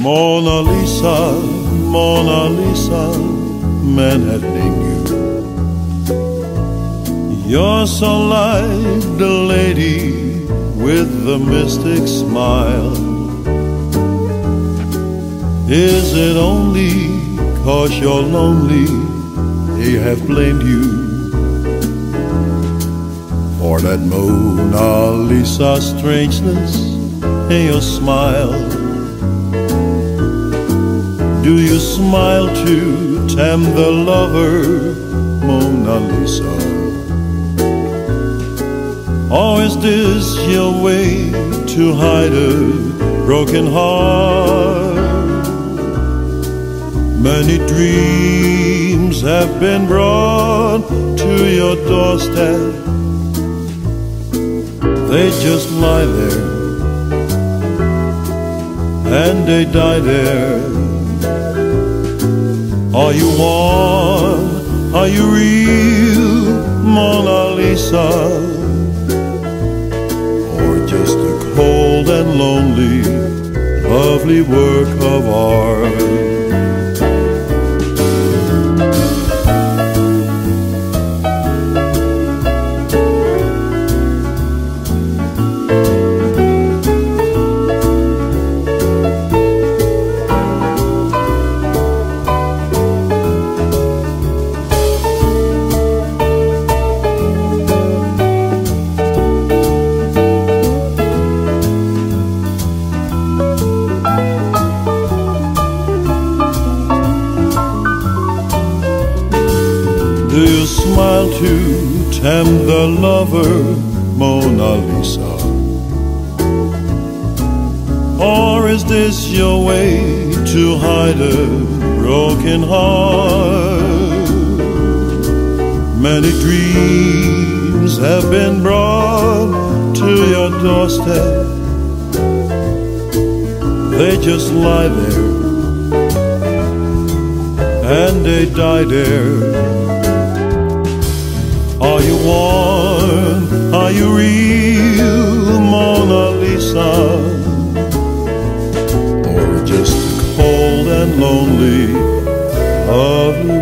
Mona Lisa, Mona Lisa, Manhattan you. Er you're so like the lady with the mystic smile. Is it only cause you're lonely they have blamed you? For that Mona Lisa strangeness in your smile. Do you smile to tempt the lover, Mona Lisa? Or is this your way to hide a broken heart? Many dreams have been brought to your doorstep. They just lie there and they die there. Are you warm? Are you real, Mona Lisa? Or just a cold and lonely, lovely work of art? Do you smile to tempt the lover, Mona Lisa? Or is this your way to hide a broken heart? Many dreams have been brought to your doorstep. They just lie there and they die there. Warm? Are you real, Mona Lisa? Or just a cold and lonely, lovely